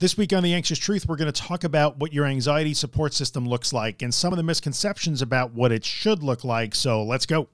This week on The Anxious Truth, we're going to talk about what your anxiety support system looks like and some of the misconceptions about what it should look like. So let's go.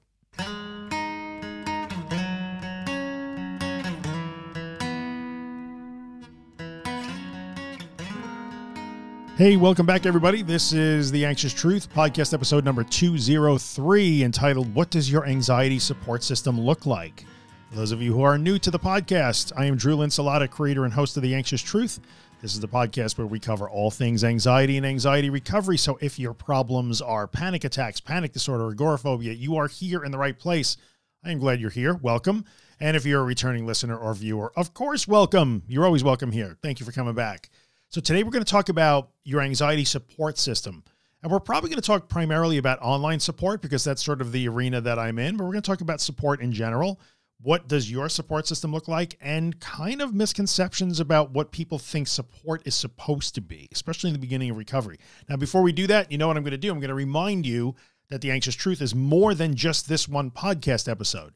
Hey, welcome back, everybody. This is The Anxious Truth, podcast episode number 203, entitled What Does Your Anxiety Support System Look Like? For those of you who are new to the podcast, I am Drew Linsalata, creator and host of The Anxious Truth. This is the podcast where we cover all things anxiety and anxiety recovery. So if your problems are panic attacks, panic disorder, agoraphobia, you are here in the right place. I am glad you're here. Welcome. And if you're a returning listener or viewer, of course, welcome. You're always welcome here. Thank you for coming back. So today we're going to talk about your anxiety support system. And we're probably going to talk primarily about online support because that's sort of the arena that I'm in, but we're going to talk about support in general what does your support system look like and kind of misconceptions about what people think support is supposed to be, especially in the beginning of recovery. Now, before we do that, you know what I'm going to do? I'm going to remind you that The Anxious Truth is more than just this one podcast episode.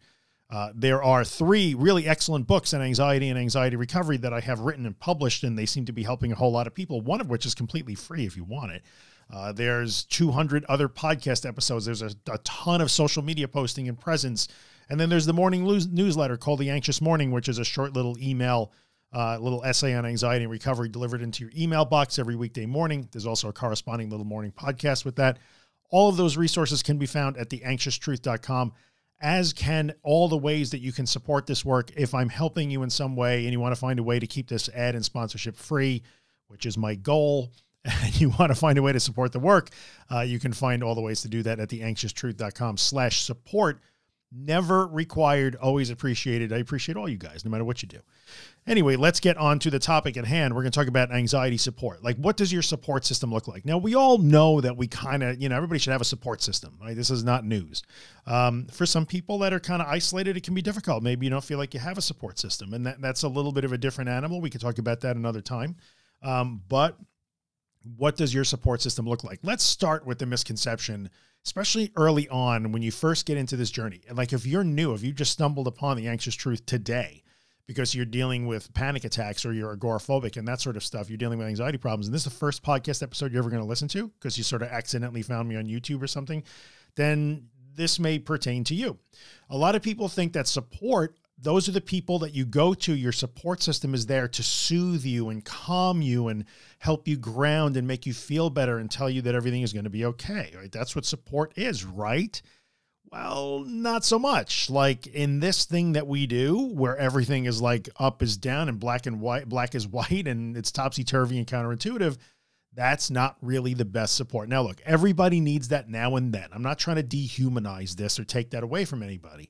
Uh, there are three really excellent books on anxiety and anxiety recovery that I have written and published, and they seem to be helping a whole lot of people, one of which is completely free if you want it. Uh, there's 200 other podcast episodes. There's a, a ton of social media posting and presence and then there's the morning newsletter called The Anxious Morning, which is a short little email, uh, little essay on anxiety and recovery delivered into your email box every weekday morning. There's also a corresponding little morning podcast with that. All of those resources can be found at theanxioustruth.com, as can all the ways that you can support this work. If I'm helping you in some way and you want to find a way to keep this ad and sponsorship free, which is my goal, and you want to find a way to support the work, uh, you can find all the ways to do that at theanxioustruth.com slash support never required, always appreciated. I appreciate all you guys, no matter what you do. Anyway, let's get on to the topic at hand. We're going to talk about anxiety support. Like, what does your support system look like? Now, we all know that we kind of, you know, everybody should have a support system, right? This is not news. Um, for some people that are kind of isolated, it can be difficult. Maybe you don't feel like you have a support system, and that, that's a little bit of a different animal. We could talk about that another time. Um, but what does your support system look like? Let's start with the misconception especially early on when you first get into this journey. And like if you're new, if you just stumbled upon the anxious truth today because you're dealing with panic attacks or you're agoraphobic and that sort of stuff, you're dealing with anxiety problems, and this is the first podcast episode you're ever going to listen to because you sort of accidentally found me on YouTube or something, then this may pertain to you. A lot of people think that support those are the people that you go to. Your support system is there to soothe you and calm you and help you ground and make you feel better and tell you that everything is going to be okay. Right? That's what support is, right? Well, not so much. Like in this thing that we do, where everything is like up is down and black and white, black is white, and it's topsy turvy and counterintuitive. That's not really the best support. Now, look, everybody needs that now and then. I'm not trying to dehumanize this or take that away from anybody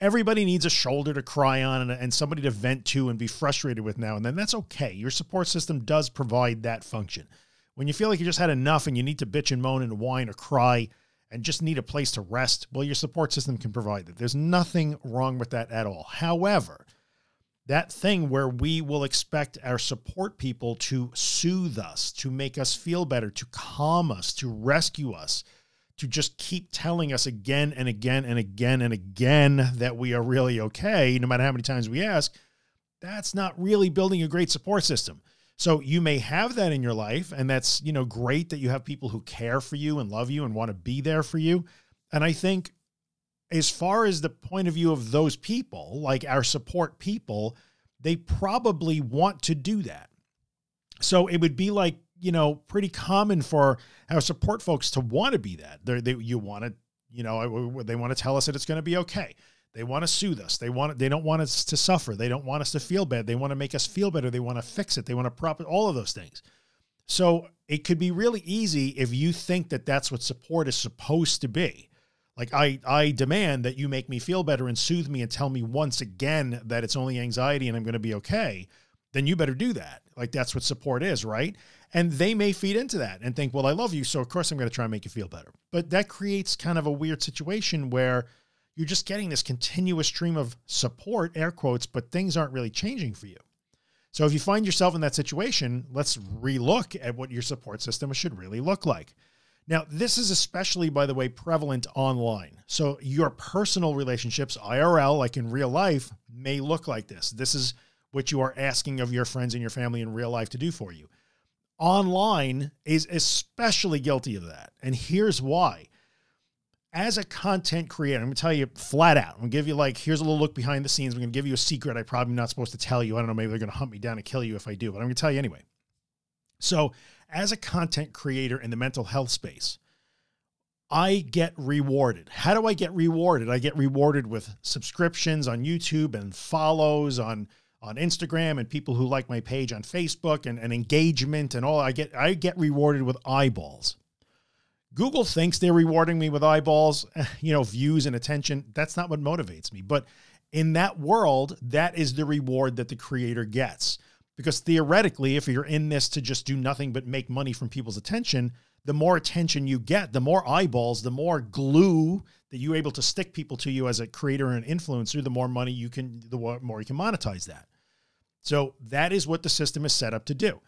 everybody needs a shoulder to cry on and, and, somebody to vent to and be frustrated with now and then. That's okay. Your support system does provide that function. When you feel like you just had enough and you need to bitch and moan and whine or cry and just need a place to rest, well, your support system can provide that. There's nothing wrong with that at all. However, that thing where we will expect our support people to soothe us, to make us feel better, to calm us, to rescue us, to just keep telling us again and again and again and again that we are really okay, no matter how many times we ask, that's not really building a great support system. So you may have that in your life and that's, you know, great that you have people who care for you and love you and want to be there for you. And I think as far as the point of view of those people, like our support people, they probably want to do that. So it would be like you know, pretty common for our support folks to want to be that. They're, they, you want to, you know, they want to tell us that it's going to be okay. They want to soothe us. They want, they don't want us to suffer. They don't want us to feel bad. They want to make us feel better. They want to fix it. They want to prop all of those things. So it could be really easy if you think that that's what support is supposed to be. Like I, I demand that you make me feel better and soothe me and tell me once again that it's only anxiety and I'm going to be okay. Then you better do that. Like that's what support is, right? And they may feed into that and think, well, I love you. So of course I'm going to try and make you feel better. But that creates kind of a weird situation where you're just getting this continuous stream of support, air quotes, but things aren't really changing for you. So if you find yourself in that situation, let's relook at what your support system should really look like. Now, this is especially, by the way, prevalent online. So your personal relationships, IRL, like in real life, may look like this. This is what you are asking of your friends and your family in real life to do for you. Online is especially guilty of that. And here's why. As a content creator, I'm going to tell you flat out. I'm going to give you like, here's a little look behind the scenes. I'm going to give you a secret I'm probably not supposed to tell you. I don't know, maybe they're going to hunt me down and kill you if I do, but I'm going to tell you anyway. So as a content creator in the mental health space, I get rewarded. How do I get rewarded? I get rewarded with subscriptions on YouTube and follows on on Instagram and people who like my page on Facebook and, and engagement and all I get I get rewarded with eyeballs. Google thinks they're rewarding me with eyeballs, you know, views and attention. That's not what motivates me. But in that world, that is the reward that the creator gets. Because theoretically, if you're in this to just do nothing but make money from people's attention, the more attention you get, the more eyeballs, the more glue that you're able to stick people to you as a creator and influencer, the more money you can, the more you can monetize that. So that is what the system is set up to do.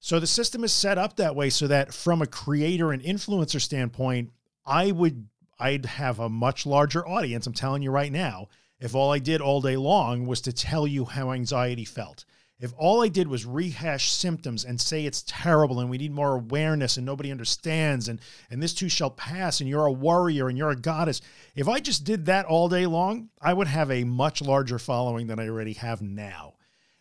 So the system is set up that way so that from a creator and influencer standpoint, I would, I'd have a much larger audience. I'm telling you right now, if all I did all day long was to tell you how anxiety felt if all I did was rehash symptoms and say it's terrible and we need more awareness and nobody understands and, and this too shall pass and you're a warrior and you're a goddess. If I just did that all day long, I would have a much larger following than I already have now.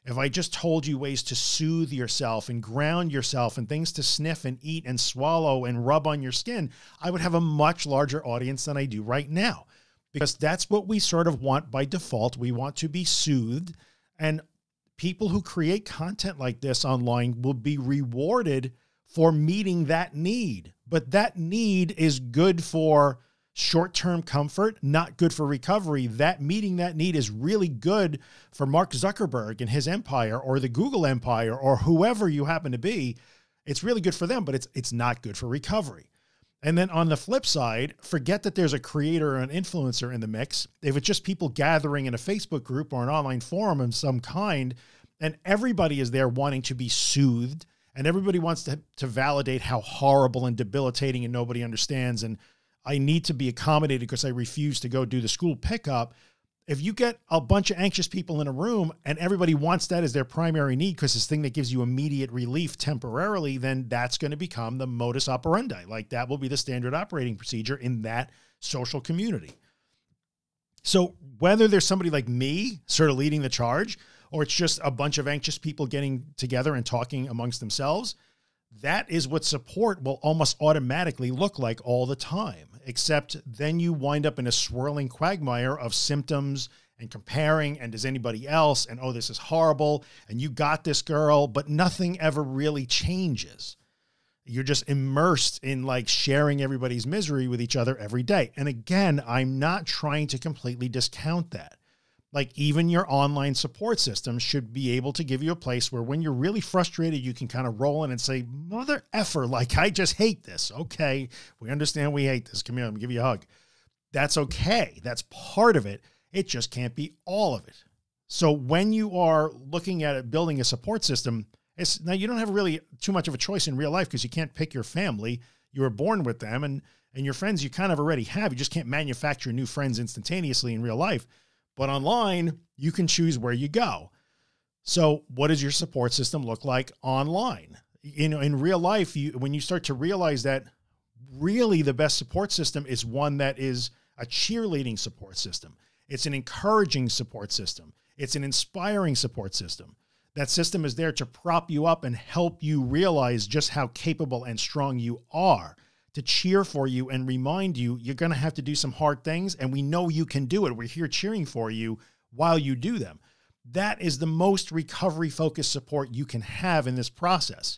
If I just told you ways to soothe yourself and ground yourself and things to sniff and eat and swallow and rub on your skin, I would have a much larger audience than I do right now because that's what we sort of want by default. We want to be soothed. And people who create content like this online will be rewarded for meeting that need. But that need is good for short-term comfort, not good for recovery. That meeting that need is really good for Mark Zuckerberg and his empire or the Google empire or whoever you happen to be. It's really good for them, but it's, it's not good for recovery. And then on the flip side, forget that there's a creator or an influencer in the mix. If it's just people gathering in a Facebook group or an online forum of some kind, and everybody is there wanting to be soothed and everybody wants to, to validate how horrible and debilitating and nobody understands. And I need to be accommodated because I refuse to go do the school pickup. If you get a bunch of anxious people in a room and everybody wants that as their primary need because this thing that gives you immediate relief temporarily, then that's going to become the modus operandi. Like that will be the standard operating procedure in that social community. So whether there's somebody like me sort of leading the charge or it's just a bunch of anxious people getting together and talking amongst themselves, that is what support will almost automatically look like all the time, except then you wind up in a swirling quagmire of symptoms and comparing and does anybody else and oh this is horrible and you got this girl but nothing ever really changes. You're just immersed in like sharing everybody's misery with each other every day. And again i'm not trying to completely discount that like even your online support system should be able to give you a place where when you're really frustrated, you can kind of roll in and say, mother effer, like I just hate this. Okay. We understand we hate this. Come here, me give you a hug. That's okay. That's part of it. It just can't be all of it. So when you are looking at it, building a support system, it's now you don't have really too much of a choice in real life because you can't pick your family. You were born with them and, and your friends you kind of already have. You just can't manufacture new friends instantaneously in real life. But online, you can choose where you go. So what does your support system look like online? You know, in real life, you, when you start to realize that really the best support system is one that is a cheerleading support system. It's an encouraging support system. It's an inspiring support system. That system is there to prop you up and help you realize just how capable and strong you are to cheer for you and remind you you're going to have to do some hard things and we know you can do it. We're here cheering for you while you do them. That is the most recovery focused support you can have in this process.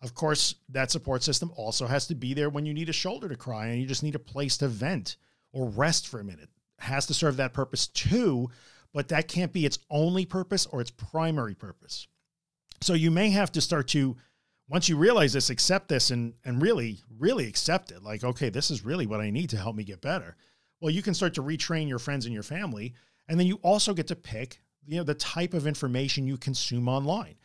Of course, that support system also has to be there when you need a shoulder to cry and you just need a place to vent or rest for a minute. It has to serve that purpose too, but that can't be its only purpose or its primary purpose. So you may have to start to once you realize this, accept this and, and really, really accept it. Like, okay, this is really what I need to help me get better. Well, you can start to retrain your friends and your family. And then you also get to pick, you know, the type of information you consume online.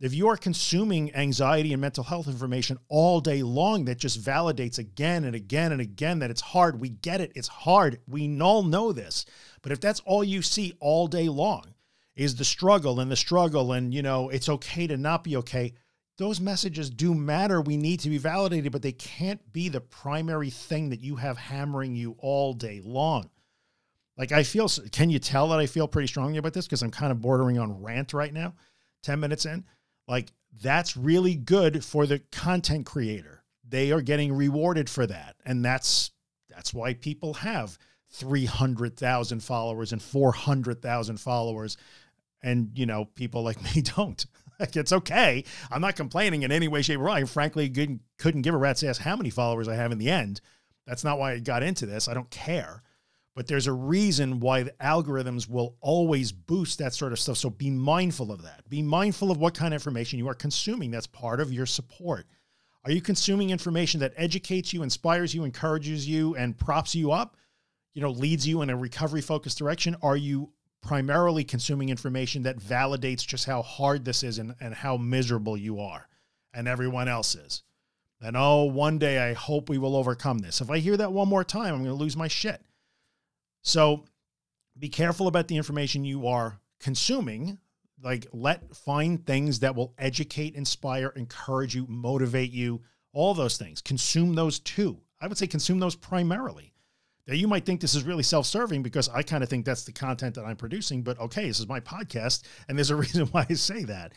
If you are consuming anxiety and mental health information all day long, that just validates again and again and again that it's hard. We get it. It's hard. We all know this. But if that's all you see all day long, is the struggle and the struggle and, you know, it's okay to not be okay. Those messages do matter. We need to be validated, but they can't be the primary thing that you have hammering you all day long. Like I feel, can you tell that I feel pretty strongly about this? Cause I'm kind of bordering on rant right now, 10 minutes in. Like that's really good for the content creator. They are getting rewarded for that. And that's, that's why people have 300,000 followers and 400,000 followers. And, you know, people like me don't. like, it's okay. I'm not complaining in any way, shape, or form. I frankly couldn't, couldn't give a rat's ass how many followers I have in the end. That's not why I got into this. I don't care. But there's a reason why the algorithms will always boost that sort of stuff. So be mindful of that. Be mindful of what kind of information you are consuming. That's part of your support. Are you consuming information that educates you, inspires you, encourages you, and props you up? you know, leads you in a recovery focused direction? Are you primarily consuming information that validates just how hard this is and, and how miserable you are and everyone else is? And oh, one day I hope we will overcome this. If I hear that one more time, I'm going to lose my shit. So be careful about the information you are consuming. Like let find things that will educate, inspire, encourage you, motivate you, all those things. Consume those too. I would say consume those primarily. Now you might think this is really self-serving because I kind of think that's the content that I'm producing, but okay, this is my podcast and there's a reason why I say that.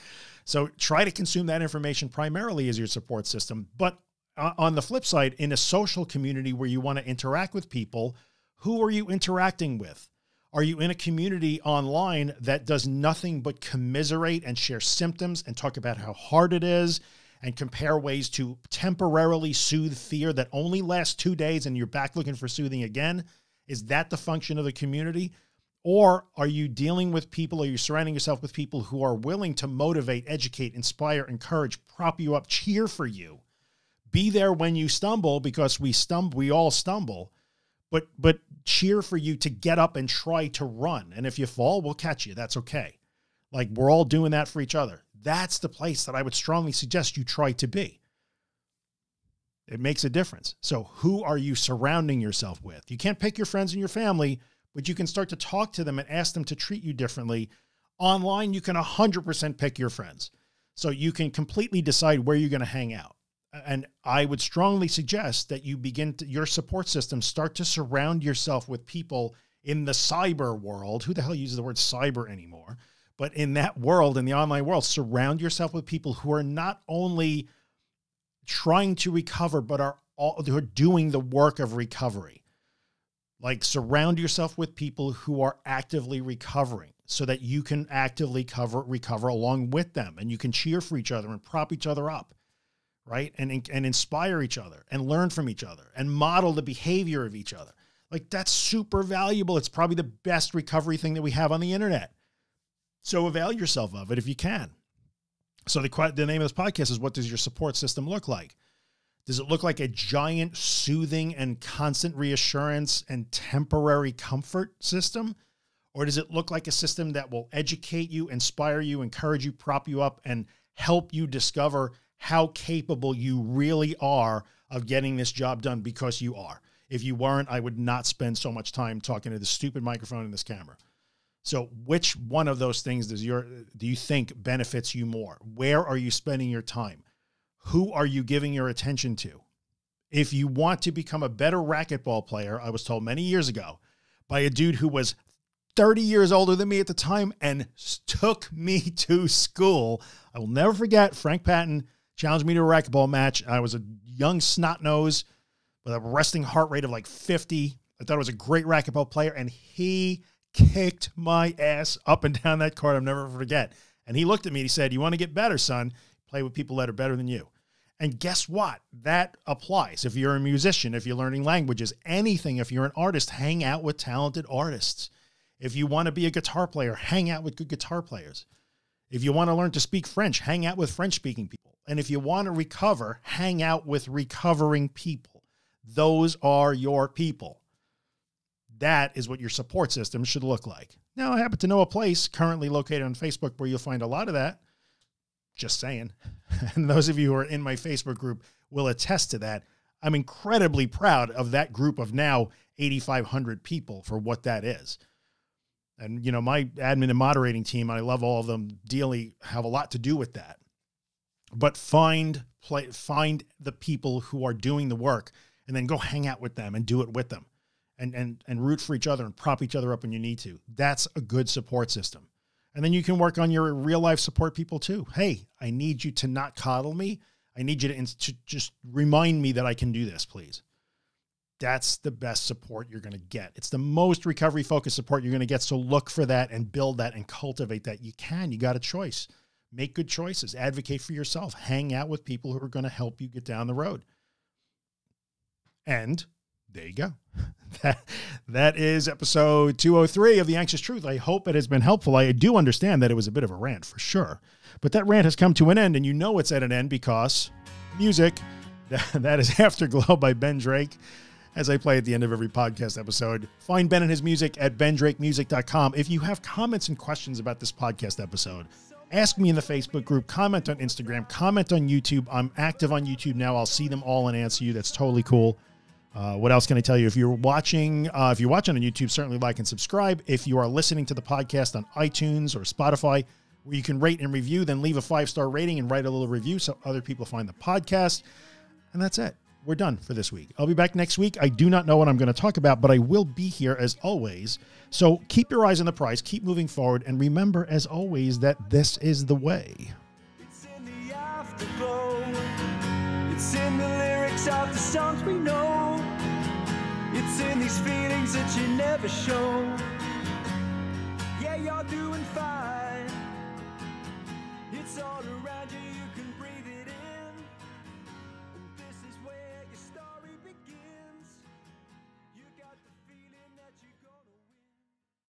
So try to consume that information primarily as your support system. But on the flip side, in a social community where you want to interact with people, who are you interacting with? Are you in a community online that does nothing but commiserate and share symptoms and talk about how hard it is and compare ways to temporarily soothe fear that only lasts two days and you're back looking for soothing again? Is that the function of the community? Or are you dealing with people, are you surrounding yourself with people who are willing to motivate, educate, inspire, encourage, prop you up, cheer for you? Be there when you stumble because we stumble, we all stumble, but, but cheer for you to get up and try to run. And if you fall, we'll catch you. That's okay. Like we're all doing that for each other. That's the place that I would strongly suggest you try to be. It makes a difference. So who are you surrounding yourself with? You can't pick your friends and your family, but you can start to talk to them and ask them to treat you differently. Online, you can 100% pick your friends. So you can completely decide where you're going to hang out. And I would strongly suggest that you begin to, your support system, start to surround yourself with people in the cyber world. Who the hell uses the word cyber anymore? But in that world, in the online world, surround yourself with people who are not only trying to recover, but are all who are doing the work of recovery. Like surround yourself with people who are actively recovering so that you can actively cover, recover along with them and you can cheer for each other and prop each other up. Right. And, and inspire each other and learn from each other and model the behavior of each other. Like that's super valuable. It's probably the best recovery thing that we have on the internet. So avail yourself of it if you can. So the, the name of this podcast is what does your support system look like? Does it look like a giant soothing and constant reassurance and temporary comfort system? Or does it look like a system that will educate you, inspire you, encourage you, prop you up, and help you discover how capable you really are of getting this job done because you are. If you weren't, I would not spend so much time talking to the stupid microphone in this camera. So which one of those things does your, do you think benefits you more? Where are you spending your time? Who are you giving your attention to? If you want to become a better racquetball player, I was told many years ago by a dude who was 30 years older than me at the time and took me to school. I will never forget Frank Patton challenged me to a racquetball match. I was a young snot nose with a resting heart rate of like 50. I thought I was a great racquetball player and he kicked my ass up and down that court. I'll never forget. And he looked at me and he said, you want to get better, son? Play with people that are better than you. And guess what? That applies. If you're a musician, if you're learning languages, anything, if you're an artist, hang out with talented artists. If you want to be a guitar player, hang out with good guitar players. If you want to learn to speak French, hang out with French speaking people. And if you want to recover, hang out with recovering people. Those are your people that is what your support system should look like. Now, I happen to know a place currently located on Facebook where you'll find a lot of that. Just saying. And those of you who are in my Facebook group will attest to that. I'm incredibly proud of that group of now 8,500 people for what that is. And, you know, my admin and moderating team, I love all of them, dearly have a lot to do with that. But find play, find the people who are doing the work and then go hang out with them and do it with them and, and, and root for each other and prop each other up when you need to. That's a good support system. And then you can work on your real life support people too. Hey, I need you to not coddle me. I need you to, to just remind me that I can do this, please. That's the best support you're going to get. It's the most recovery focused support you're going to get. So look for that and build that and cultivate that. You can, you got a choice. Make good choices, advocate for yourself, hang out with people who are going to help you get down the road. And there you go. That, is episode 203 of The Anxious Truth. I hope it has been helpful. I do understand that it was a bit of a rant for sure, but that rant has come to an end and you know it's at an end because music, that is Afterglow by Ben Drake as I play at the end of every podcast episode. Find Ben and his music at bendrakemusic.com. If you have comments and questions about this podcast episode, ask me in the Facebook group, comment on Instagram, comment on YouTube. I'm active on YouTube now. I'll see them all and answer you. That's totally cool. Uh, what else can I tell you? If you're watching, uh, if you're watching on YouTube, certainly like and subscribe. If you are listening to the podcast on iTunes or Spotify, where you can rate and review, then leave a five star rating and write a little review so other people find the podcast. And that's it. We're done for this week. I'll be back next week. I do not know what I'm going to talk about, but I will be here as always. So keep your eyes on the prize, keep moving forward, and remember, as always, that this is the way. That you never show. Yeah, you're doing fine. It's all.